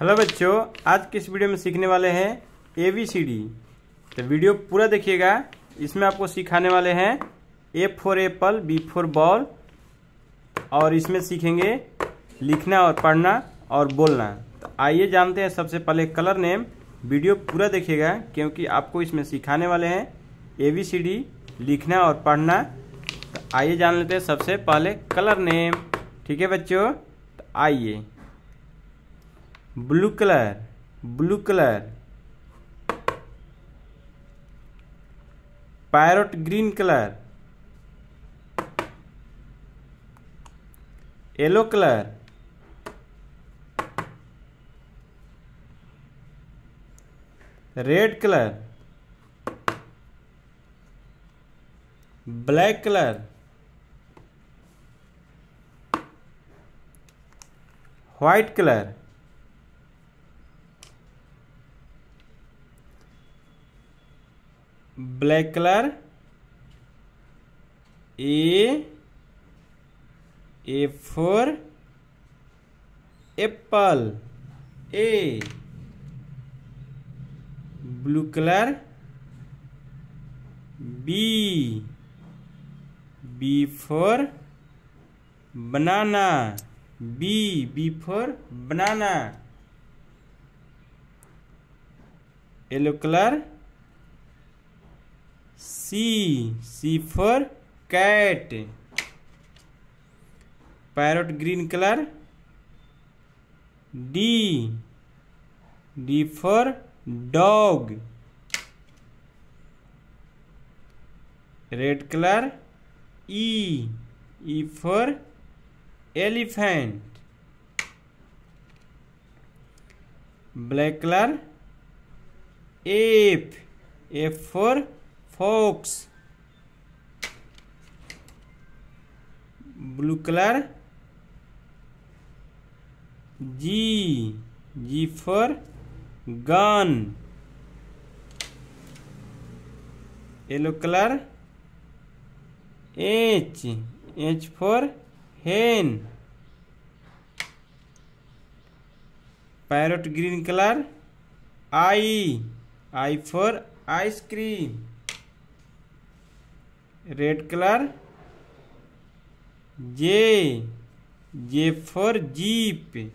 Hello बच्चों आज के इस वीडियो में सीखने वाले हैं ए बी सी डी तो वीडियो पूरा देखिएगा इसमें आपको सिखाने वाले हैं A for apple B for ball और इसमें सीखेंगे लिखना और पढ़ना और बोलना तो आइए जानते हैं सबसे पहले कलर नेम वीडियो पूरा देखिएगा क्योंकि आपको इसमें सिखाने वाले हैं ए बी सी डी लिखना और पढ़ना तो आइए जान लेते हैं सबसे पहले कलर नेम ठीक है बच्चों तो आइए blue colour blue colour parrot green colour yellow colour red colour black colour white colour black color, A for apple, A. Blue color, B, B for banana, B, B for banana. Yellow color, C, C for cat. Parrot green color. D, D for dog. Red color. E, E for elephant. Black color. Ape, F for Folks, blue color. G, G for gun. Yellow color. H, H for hen. Parrot green color. I for ice cream red color. J, J for jeep.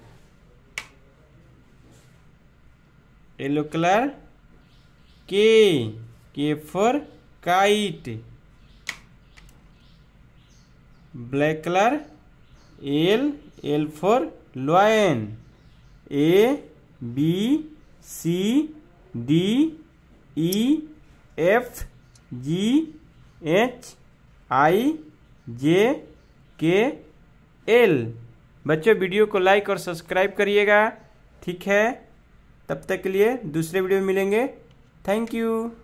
Yellow color. K, K for kite. Black color. L, L for lion. A, B, C, D, E, F, G, H I J K L बच्चों video को like और subscribe करिएगा ठीक है तब तक के लिए दूसरे वीडियो में मिलेंगे थैंक यू